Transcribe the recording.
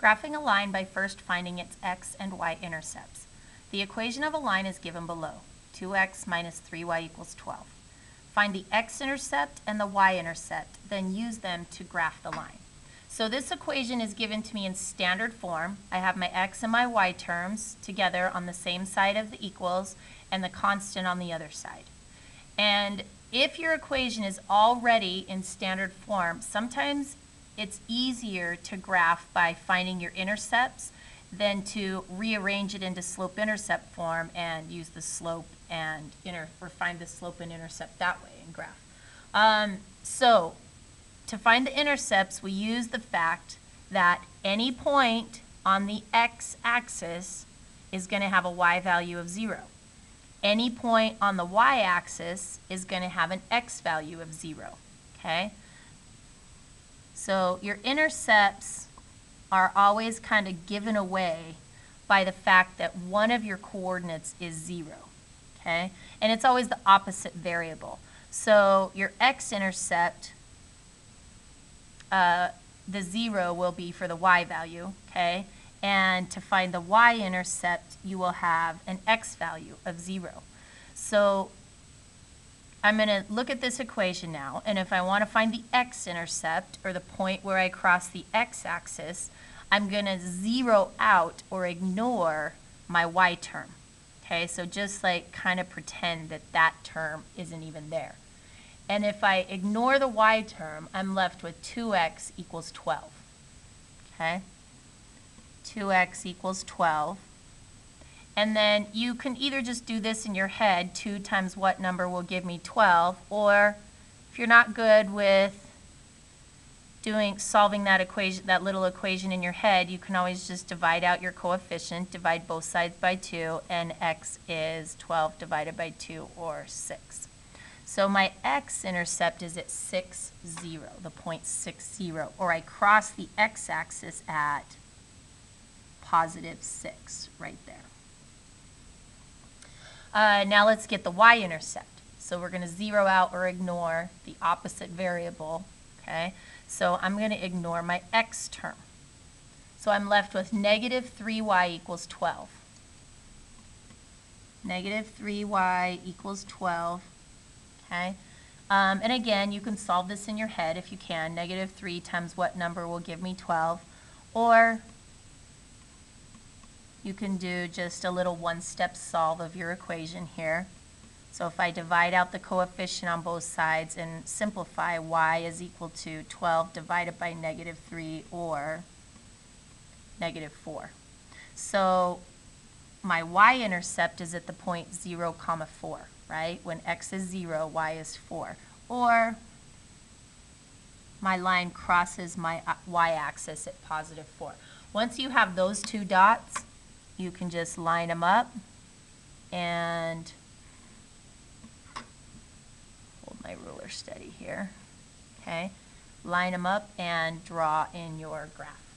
Graphing a line by first finding its x and y intercepts. The equation of a line is given below. 2x minus 3y equals 12. Find the x-intercept and the y-intercept, then use them to graph the line. So this equation is given to me in standard form. I have my x and my y terms together on the same side of the equals and the constant on the other side. And if your equation is already in standard form, sometimes it's easier to graph by finding your intercepts than to rearrange it into slope-intercept form and use the slope and inter, or find the slope and intercept that way and graph. Um, so to find the intercepts, we use the fact that any point on the x-axis is going to have a y value of 0. Any point on the y-axis is going to have an x value of 0. Okay? So your intercepts are always kind of given away by the fact that one of your coordinates is 0. Okay? And it's always the opposite variable. So your x-intercept, uh, the 0 will be for the y value, okay? And to find the y-intercept, you will have an x value of 0. So I'm going to look at this equation now, and if I want to find the x-intercept, or the point where I cross the x-axis, I'm going to zero out or ignore my y term. Okay, so just like kind of pretend that that term isn't even there. And if I ignore the y term, I'm left with 2x equals 12. Okay? 2x equals 12. And then you can either just do this in your head, 2 times what number will give me 12, or if you're not good with doing solving that equation that little equation in your head you can always just divide out your coefficient divide both sides by 2 and x is 12 divided by 2 or 6 so my x-intercept is at 6 0 the point 6 0 or I cross the x-axis at positive 6 right there uh, now let's get the y-intercept so we're going to zero out or ignore the opposite variable okay so I'm going to ignore my x term. So I'm left with negative 3y equals 12. Negative 3y equals 12. Okay. Um, and again, you can solve this in your head if you can. Negative 3 times what number will give me 12? Or you can do just a little one-step solve of your equation here. So if I divide out the coefficient on both sides and simplify, y is equal to 12 divided by negative 3 or negative 4. So my y-intercept is at the point 0 comma 4, right? When x is 0, y is 4. Or my line crosses my y-axis at positive 4. Once you have those two dots, you can just line them up and hold my ruler steady here. Okay, line them up and draw in your graph.